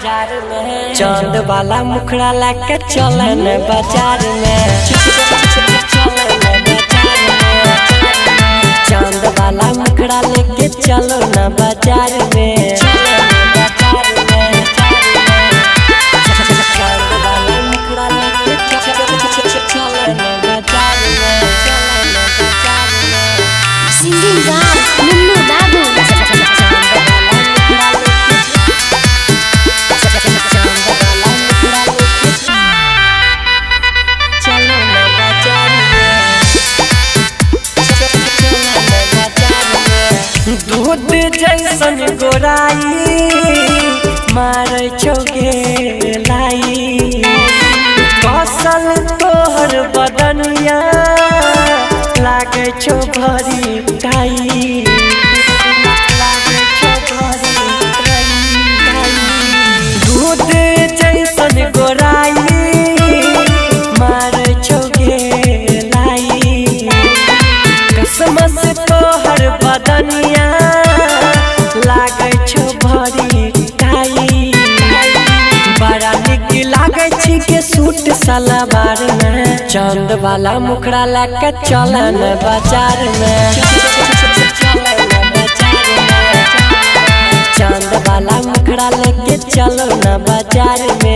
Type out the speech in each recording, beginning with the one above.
बाज़ार में। चाँद वाला मुखड़ा लेके चलन बाज़ार में। जैसन गोराई, मारे छोगे लाई। कौशल तोहर बदनिया, लागे छो भरी छोगे लाई। कसमस तोहर बदनिया सूट बार में, चाँद वाला मुखड़ा लेके चलन बाज़ार में। चाँद वाला मुखड़ा लेके चलो ना बाज़ार में।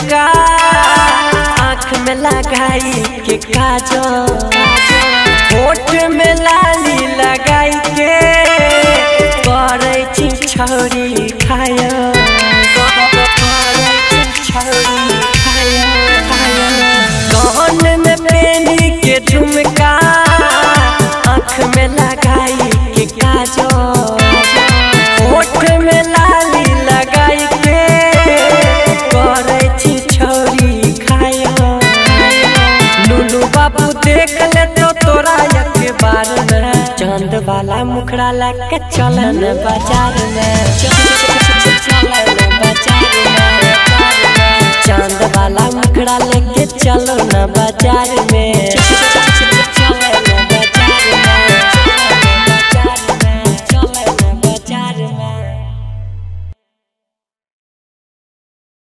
के आँख में लगाई के काजल होठ में लाली लगाई के। करे देख ले तो तोरा बार में। चाँद वाला मुखड़ा में चलन बाज़ार में। चाँद वाला मुखड़ा लेके चलो न बाज़ार में।